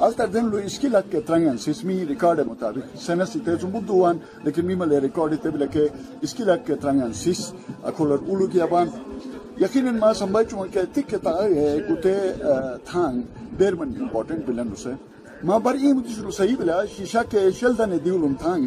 Altar den lui iskilat ke trangen, sis mi rikade mot abi. Senas ite zum buduan, leke mima le rikade te bile ke iskilat ke trangen, sis akolar ulugi aban. Yakinin ma sambay chuma ke tik ke ta ye gute uh, thang derman important bilan usse. Ma bar iye mutishu sahi bile, shisha ke shelda ne diulum thang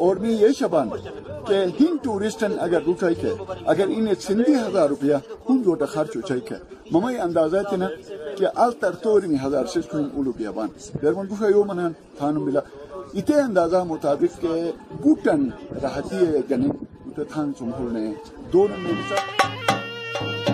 और मैं ये शबान के हिन टूरिस्टन अगर रुचाई के अगर इन्हें सिंधी हजार रुपया हुन जोटा खर्च उचाई के ममा ये अंदाजा है ना कि अल तरतोरी में हजार से कुन उलु बियाबान दरमन गुफा यो मनन थानु मिला इते अंदाजा मुताबिक टू टन राहती गणित गणित उतथान ने दोन मिनिटचा